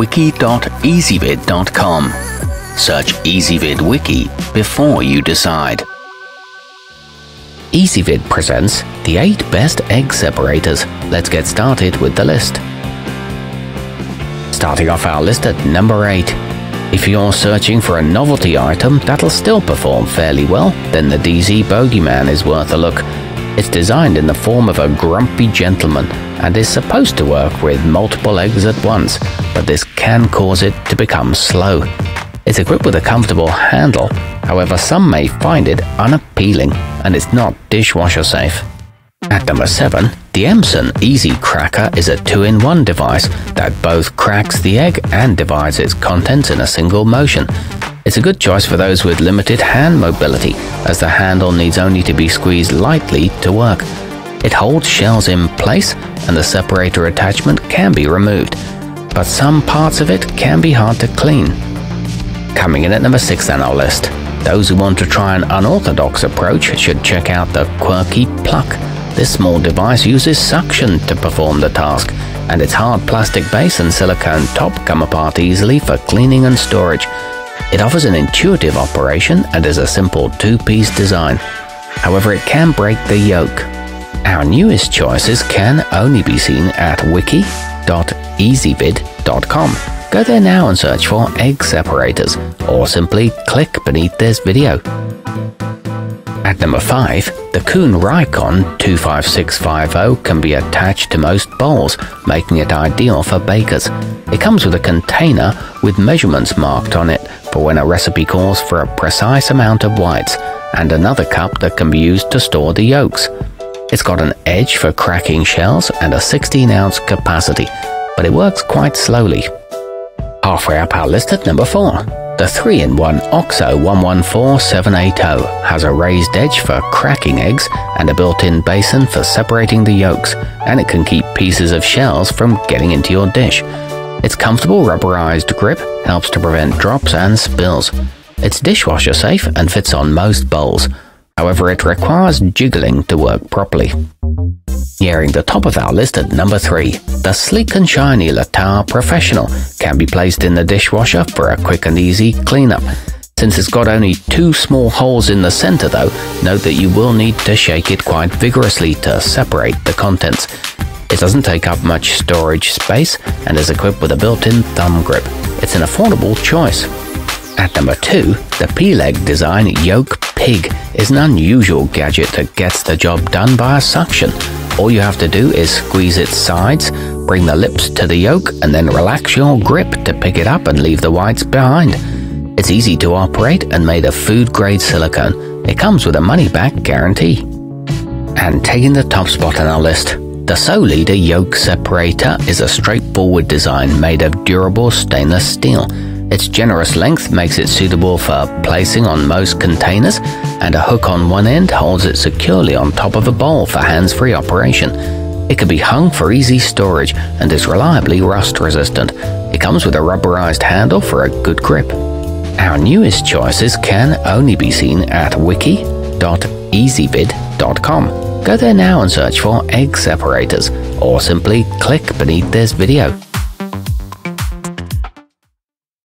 wiki.ezvid.com. Search Ezvid Wiki before you decide. Ezvid presents the 8 best egg separators. Let's get started with the list. Starting off our list at number 8. If you're searching for a novelty item that'll still perform fairly well, then the DZ Bogeyman is worth a look. It's designed in the form of a grumpy gentleman and is supposed to work with multiple eggs at once, but this can cause it to become slow. It's equipped with a comfortable handle, however some may find it unappealing and it's not dishwasher safe. At number 7, the Emson EZCracker is a 2-in-1 device that both cracks the egg and divides its contents in a single motion. It's a good choice for those with limited hand mobility, as the handle needs only to be squeezed lightly to work. It holds shells in place and the separator attachment can be removed, but some parts of it can be hard to clean. Coming in at number 6 on our list, those who want to try an unorthodox approach should check out the Quirky Pluck. This small device uses suction to perform the task, and its hard plastic base and silicone top come apart easily for cleaning and storage. It offers an intuitive operation and is a simple two-piece design. However, it can break the yolk. Our newest choices can only be seen at wiki.ezvid.com. Go there now and search for egg separators, or simply click beneath this video. At number 5, the Kuhn Rikon 25650 can be attached to most bowls, making it ideal for bakers. It comes with a container with measurements marked on it for when a recipe calls for a precise amount of whites, and another cup that can be used to store the yolks. It's got an edge for cracking shells and a 16 ounce capacity, but it works quite slowly. Halfway up our list at number 4. The 3-in-1 OXO 114780 has a raised edge for cracking eggs and a built-in basin for separating the yolks, and it can keep pieces of shells from getting into your dish. Its comfortable rubberized grip helps to prevent drops and spills. It's dishwasher safe and fits on most bowls. However, it requires jiggling to work properly. Nearing the top of our list at number 3, the sleek and shiny Latauar Professional can be placed in the dishwasher for a quick and easy cleanup. Since it's got only two small holes in the center though, note that you will need to shake it quite vigorously to separate the contents. It doesn't take up much storage space and is equipped with a built-in thumb grip. It's an affordable choice. At number 2, the P-Leg Design Yoke Pig is an unusual gadget that gets the job done via suction. All you have to do is squeeze its sides, bring the lips to the yolk, and then relax your grip to pick it up and leave the whites behind. It's easy to operate and made of food-grade silicone. It comes with a money-back guarantee. And taking the top spot on our list, the Leader Yolk Separator is a straightforward design made of durable stainless steel. Its generous length makes it suitable for placing on most containers, and a hook on one end holds it securely on top of a bowl for hands-free operation. It can be hung for easy storage and is reliably rust resistant. It comes with a rubberized handle for a good grip. Our newest choices can only be seen at wiki.ezvid.com. Go there now and search for egg separators, or simply click beneath this video.